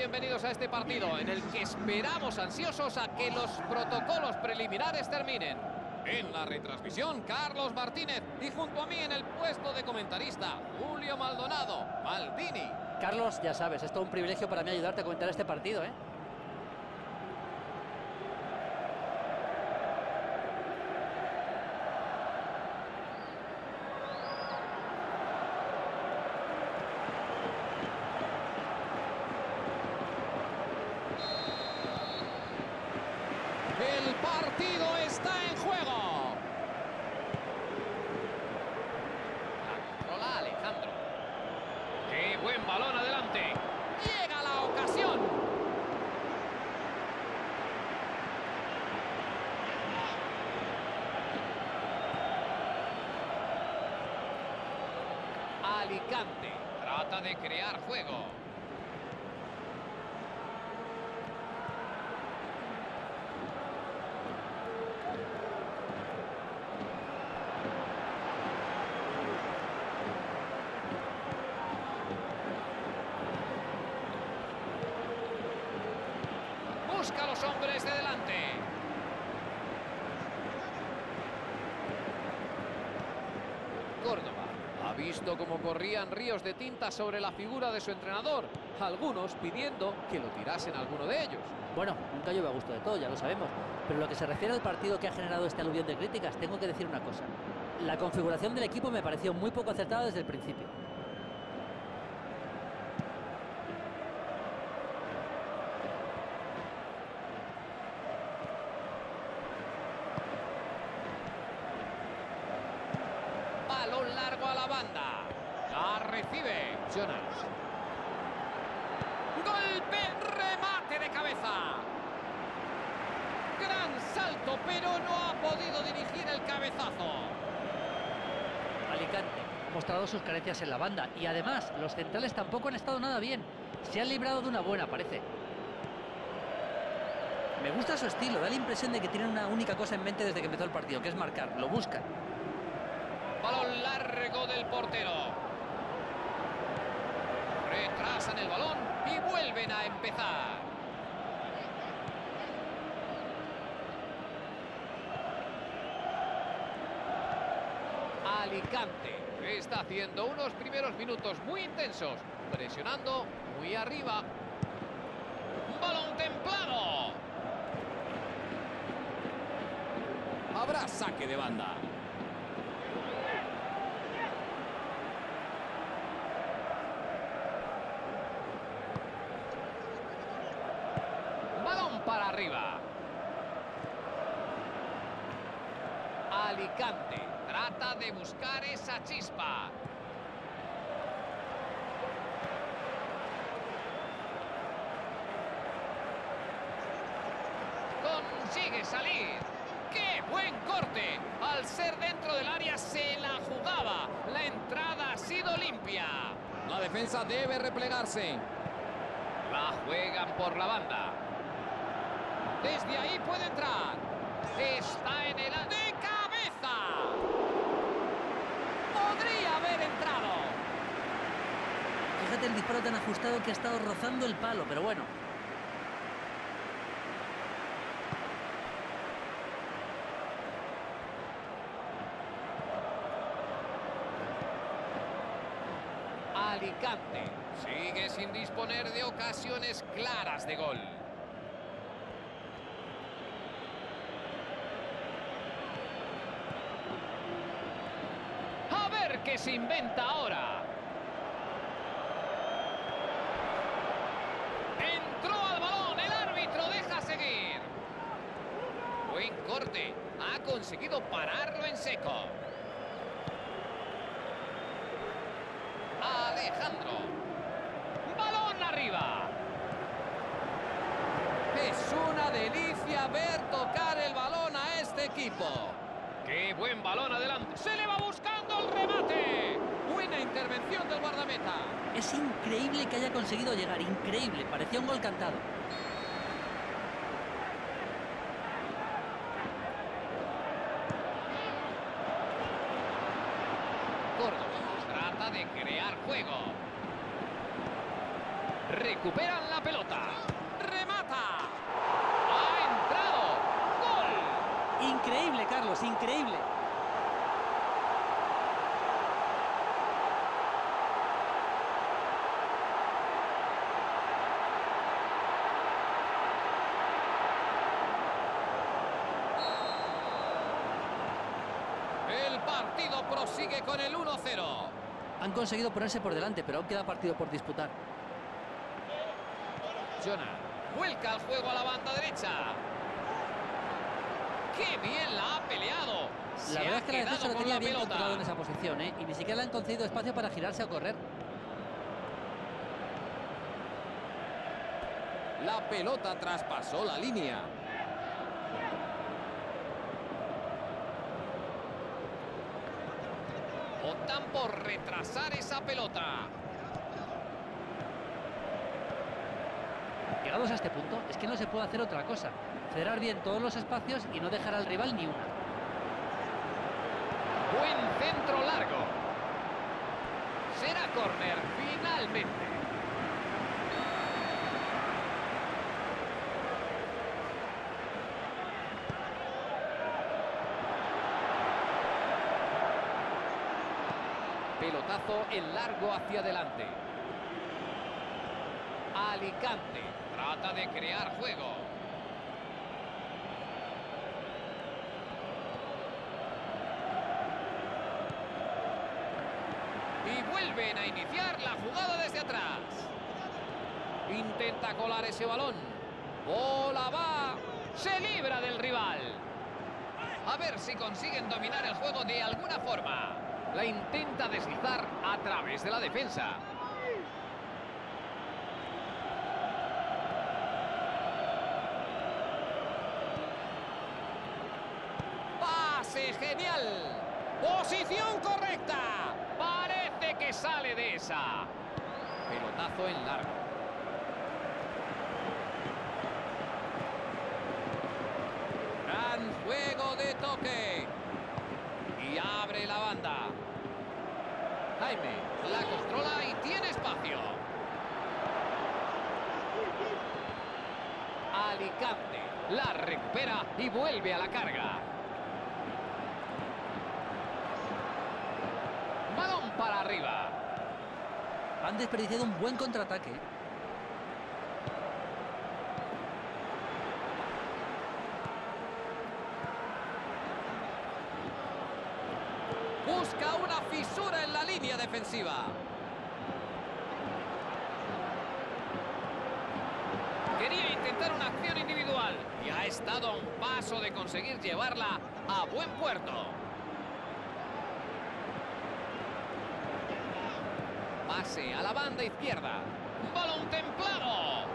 bienvenidos a este partido en el que esperamos ansiosos a que los protocolos preliminares terminen. En la retransmisión, Carlos Martínez y junto a mí en el puesto de comentarista, Julio Maldonado, Maldini. Carlos, ya sabes, es todo un privilegio para mí ayudarte a comentar este partido, ¿eh? El partido está en juego. La controla Alejandro. ¡Qué buen balón adelante! Llega la ocasión. Trata de crear juego. Busca a los hombres de delante. Córdoba ha visto cómo ríos de tinta sobre la figura de su entrenador, algunos pidiendo que lo tirasen alguno de ellos. Bueno, nunca llueve a gusto de todo, ya lo sabemos. Pero lo que se refiere al partido que ha generado este aluvión de críticas, tengo que decir una cosa. La configuración del equipo me pareció muy poco acertada desde el principio. Balón largo a la banda. La recibe Jonas. Golpe, remate de cabeza. Gran salto, pero no ha podido dirigir el cabezazo. Alicante ha mostrado en la banda y además los centrales tampoco han estado nada bien. Se han librado de una buena, parece. Me gusta su estilo, da la impresión de que tienen una única cosa en mente desde que empezó el partido, que es marcar, lo buscan. Balón largo del portero. Retrasan el balón y vuelven a empezar. Alicante está haciendo unos primeros minutos muy intensos, presionando muy arriba. Balón templado. Habrá saque de banda. Balón para arriba. Alicante trata de buscar esa chispa. Consigue salir. ¡Qué buen corte! Al ser dentro del área se la jugaba. La entrada ha sido limpia. La defensa debe replegarse. La juegan por la banda. Desde ahí puede entrar. Está en el... El disparo tan ajustado que ha estado rozando el palo, pero bueno. Alicante sigue sin disponer de ocasiones claras de gol. A ver qué se inventa ahora. Entró al balón, el árbitro deja seguir. Buen corte, ha conseguido pararlo en seco. Alejandro. Balón arriba. Es una delicia ver tocar el balón a este ¡Qué buen balón adelante! ¡Se le va buscando el remate! Buena intervención del guardameta. Es increíble que haya conseguido llegar, increíble. Parecía un gol cantado. Córdoba trata de crear juego. Recuperan la pelota. Carlos, increíble. El partido prosigue con el 1-0. Han conseguido ponerse por delante, pero aún queda partido por disputar. Jonah vuelca el juego a la banda derecha. ¡Qué bien la ha peleado! Se La verdad es que la defensa lo tenía bien pelota. controlado en esa posición, ¿eh? Y ni siquiera le han concedido espacio para girarse o correr. La pelota traspasó la línea. Optan por retrasar esa pelota. Llegados a este punto, es que no se puede hacer otra cosa. Cerrar bien todos los espacios y no dejar al rival ni una. Buen centro largo. Será córner finalmente. Pelotazo en largo hacia adelante. Alicante de crear juego. Y vuelven a iniciar la jugada desde atrás. Intenta colar ese balón. Bola va. Se libra del rival. A ver si consiguen dominar el juego de alguna forma. La intenta deslizar a través de la defensa. Pase genial. Posición correcta. Parece que Pelotazo en largo. Gran juego de toque. Y abre la banda. Jaime la controla y tiene espacio. Alicante la recupera y vuelve a la carga. Balón para arriba. Han desperdiciado un buen contraataque. Busca una fisura en la línea defensiva. Quería intentar una acción individual y ha estado a un paso de conseguir llevarla a buen puerto. Pase a la banda izquierda. Balón templado.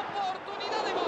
Oportunidad de gol.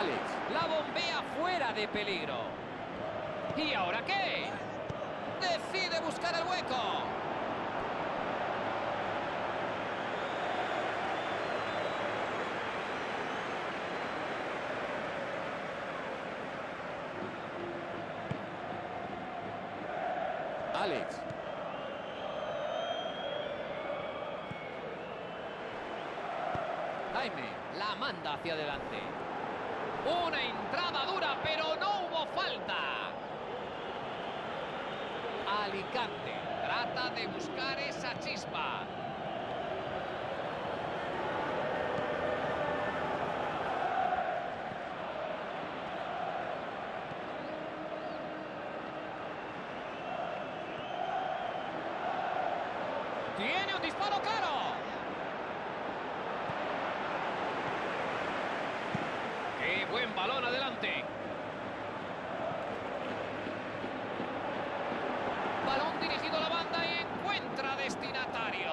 Alex. La bombea fuera de peligro. ¿Y ahora qué? Decide buscar el hueco. Alex. Jaime la manda hacia adelante. Una entrada dura, pero no hubo falta. Alicante trata de buscar esa chispa. Tiene un disparo claro. ¡Qué buen balón adelante! Balón dirigido a la banda y encuentra destinatario.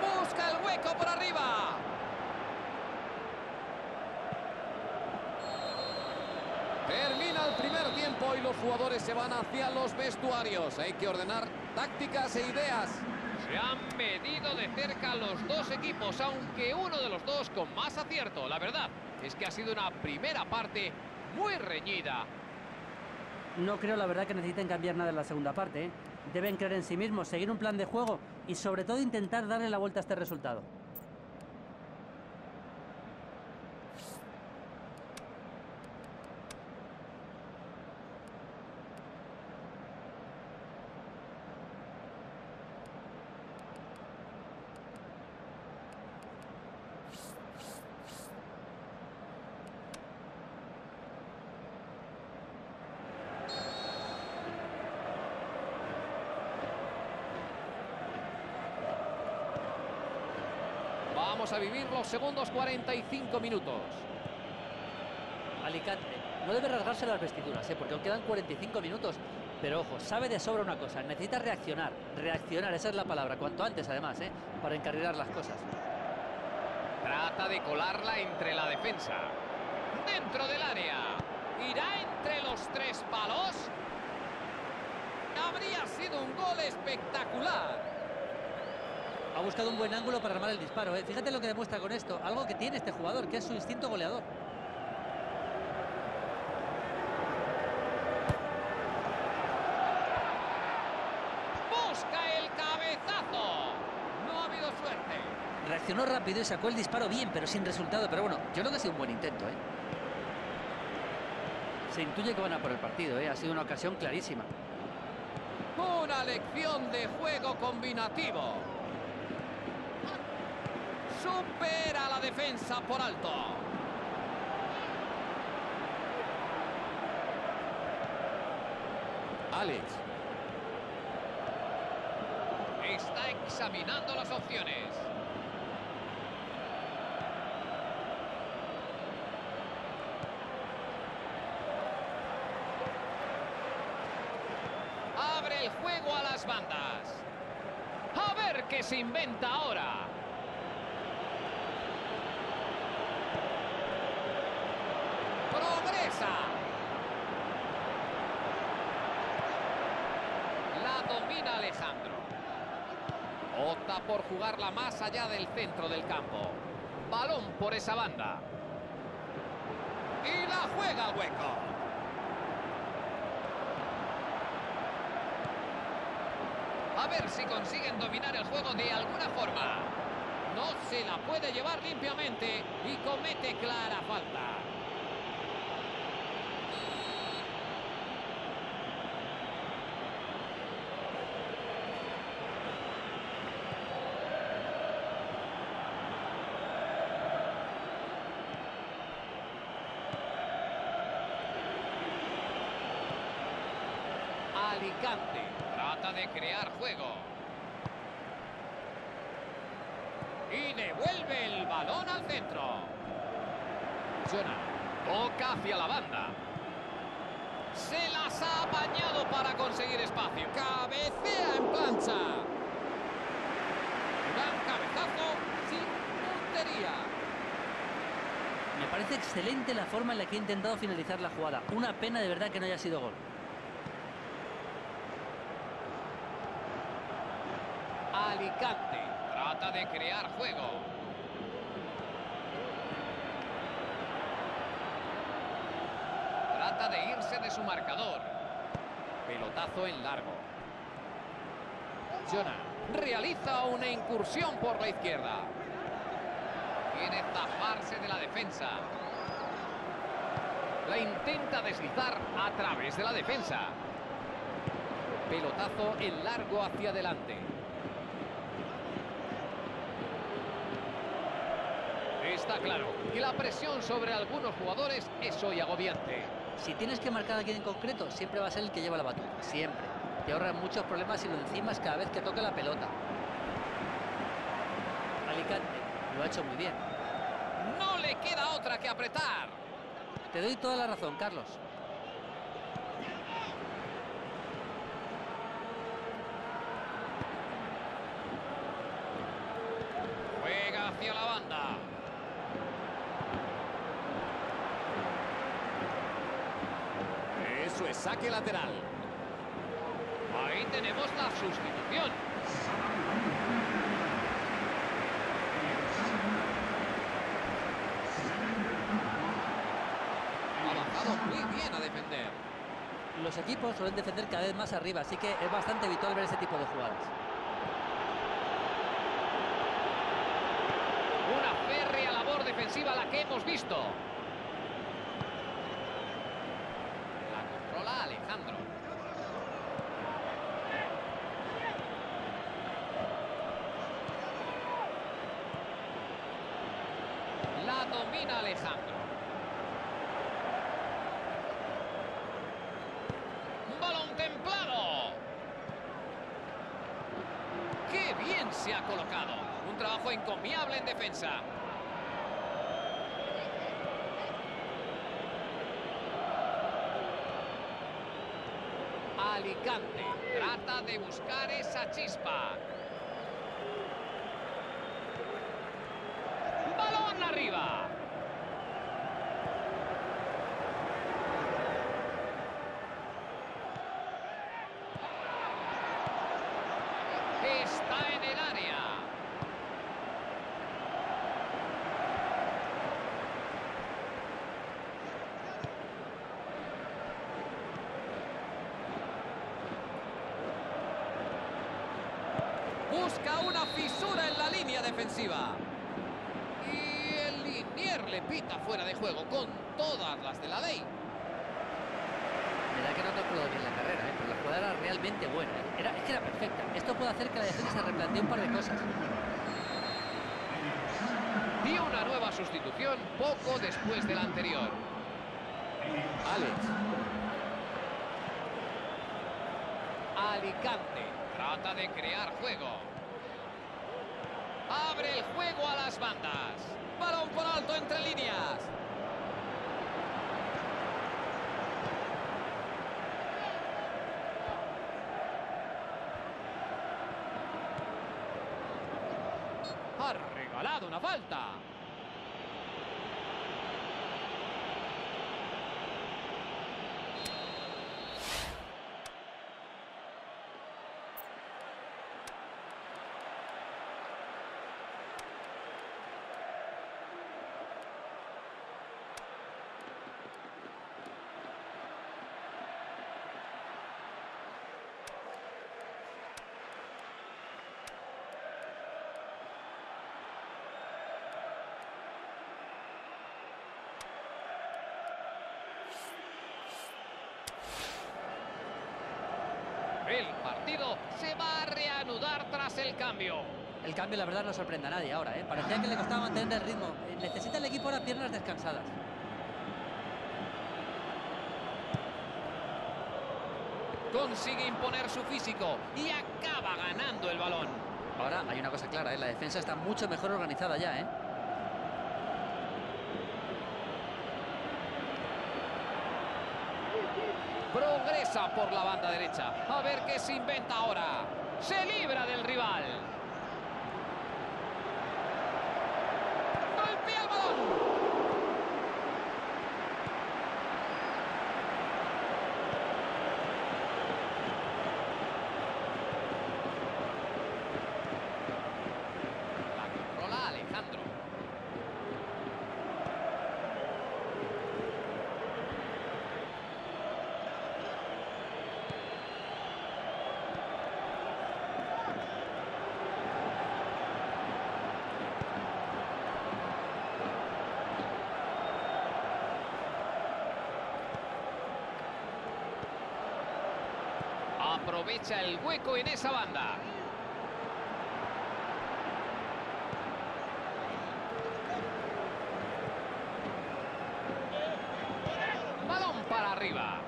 Busca el hueco por arriba. Termina el primer tiempo y los jugadores se van hacia los vestuarios. Hay que ordenar tácticas e ideas. Se han medido de cerca los dos equipos, aunque uno de los dos con más acierto. La verdad es que ha sido una primera parte muy reñida. No creo, la verdad, que necesiten cambiar nada en la segunda parte. ¿eh? Deben creer en sí mismos, seguir un plan de juego y sobre todo intentar darle la vuelta a este resultado. Segundos 45 minutos. Alicante no debe rasgarse las vestiduras, ¿eh? porque aún quedan 45 minutos. Pero ojo, sabe de sobra una cosa, necesita reaccionar, reaccionar, esa es la palabra, cuanto antes además, ¿eh? para encarrilar las cosas. Trata de colarla entre la defensa. Dentro del área. ¿Irá entre los tres palos? Habría sido un gol espectacular. Ha buscado un buen ángulo para armar el disparo. ¿eh? Fíjate lo que demuestra con esto. Algo que tiene este jugador, que es su instinto goleador. Busca el cabezazo. No ha habido suerte. Reaccionó rápido y sacó el disparo bien, pero sin resultado. Pero bueno, yo creo que ha sido un buen intento. ¿eh? Se intuye que van a por el partido. ¿eh? Ha sido una ocasión clarísima. Una lección de juego combinativo. Supera la defensa por alto. Alex. Está examinando las opciones. Abre el juego a las bandas. A ver qué se inventa ahora. Progresa. Domina Alejandro. Opta por jugarla más allá del centro del campo. Balón por esa banda. Y la juega al hueco. A ver si consiguen dominar el juego de alguna forma. No se la puede llevar limpiamente y comete clara falta. Trata de crear juego. Y devuelve el balón al centro. Jonah toca hacia la banda. Se las ha apañado para conseguir espacio. Cabecea en plancha. Gran cabezazo sin puntería. Me parece excelente la forma en la que ha intentado finalizar la jugada. Una pena de verdad que no haya sido gol. Trata de crear juego. Trata de irse de su marcador. Pelotazo en largo. Jonah realiza una incursión por la izquierda. Quiere zafarse de la defensa. La intenta deslizar a través de la defensa. Pelotazo en largo hacia adelante. Está que la presión sobre algunos jugadores es hoy agobiante. Si tienes que marcar a alguien en concreto, siempre va a ser el que lleva la batuta. Siempre. Te ahorran muchos problemas si lo encimas cada vez que toque la pelota. Alicante lo ha hecho muy bien. No le queda otra que apretar. Te doy toda la razón, Carlos. Juega hacia la banda. Eso es saque lateral. Ahí tenemos la sustitución. Ha bajado muy bien a defender. Los equipos suelen defender cada vez más arriba, así que es bastante habitual ver ese tipo de jugadas. Una férrea labor defensiva la que hemos visto. La controla Alejandro. La domina Alejandro. Balón templado. ¡Qué bien se ha colocado! Un trabajo encomiable en defensa. Alicante trata de buscar esa chispa. Balón arriba. Está en el área. Busca una fisura en Y el linier le pita fuera de juego con todas las de la ley. Me da que no calculado bien la carrera, ¿eh? pero la jugada era realmente buena. ¿eh? Era, es que era perfecta. Esto puede hacer que la defensa se replantee un par de cosas. Y una nueva sustitución poco después de la anterior. Alex. Alicante trata de crear juego. Abre el juego a las bandas. Balón por alto entre líneas. Ha regalado una falta. El partido se va a reanudar tras el cambio. El cambio, la verdad, no sorprende a nadie ahora. ¿eh? Parecía que le costaba mantener el ritmo. Necesita el equipo ahora piernas descansadas. Consigue imponer su físico y acaba ganando el balón. Ahora hay una cosa clara, ¿eh? la defensa está mucho mejor organizada ya. ¿eh? Progresa por la banda derecha. A ver qué se inventa ahora. Se libra del rival. Golpea el balón. La controla Alejandro. Aprovecha el hueco en esa banda. Balón para arriba.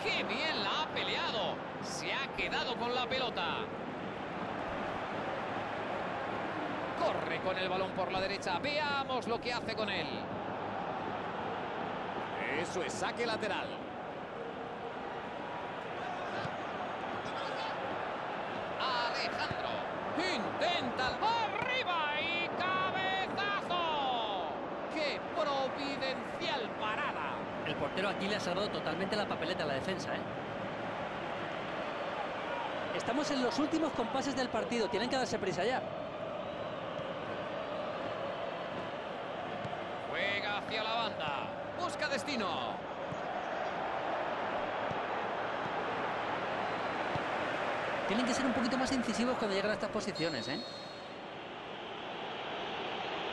¡Qué bien la ha peleado! Se ha quedado con la pelota. Corre con el balón por la derecha. Veamos lo que hace con él. Eso es saque lateral. Alejandro. Intenta el arriba y cabezazo. ¡Qué providencial parada! El portero aquí le ha salvado totalmente la papeleta a la defensa. ¿eh? Estamos en los últimos compases del partido, tienen que darse prisa ya. Juega hacia la banda. Busca destino. Tienen que ser un poquito más incisivos cuando llegan a estas posiciones, ¿eh?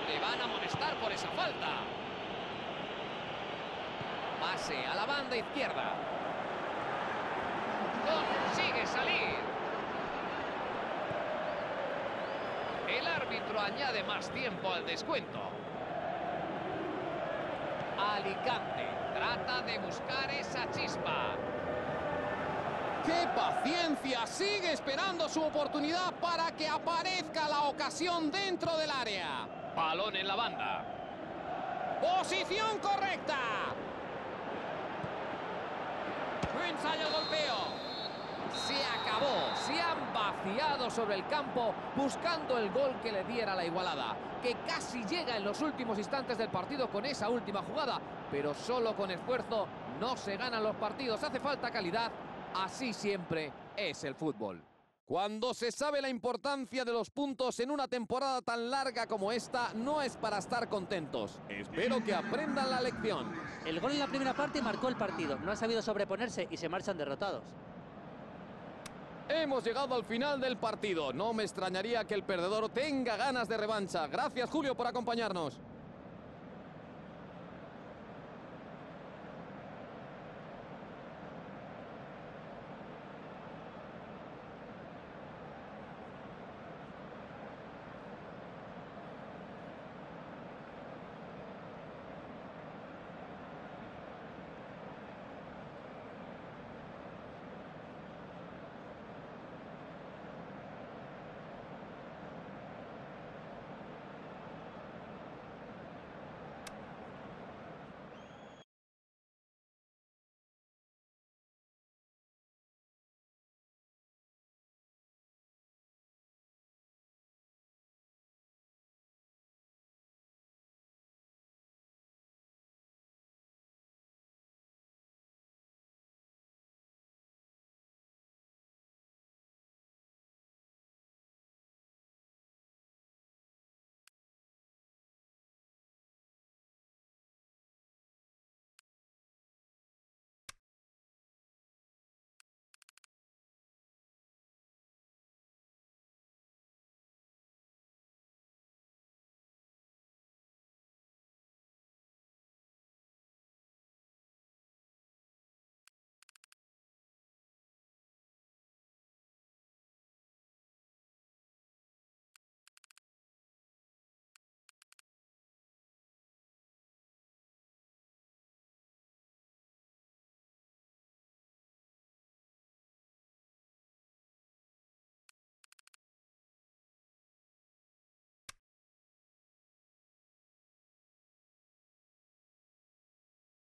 Le van a amonestar por esa falta. Pase a la banda izquierda. Consigue salir. El árbitro añade más tiempo al descuento. Alicante trata de buscar esa chispa. ¡Qué paciencia! Sigue esperando su oportunidad para que aparezca la ocasión dentro del área. Balón en la banda. ¡Posición correcta! Ensayo golpeo. Se acabó, se han vaciado sobre el campo buscando el gol que le diera la igualada, que casi llega en los últimos instantes del partido con esa última jugada, pero solo con esfuerzo no se ganan los partidos, hace falta calidad, así siempre es el fútbol. Cuando se sabe la importancia de los puntos en una temporada tan larga como esta, no es para estar contentos. Espero que aprendan la lección. El gol en la primera parte marcó el partido, no han sabido sobreponerse y se marchan derrotados. Hemos llegado al final del partido. No me extrañaría que el perdedor tenga ganas de revancha. Gracias, Julio, por acompañarnos.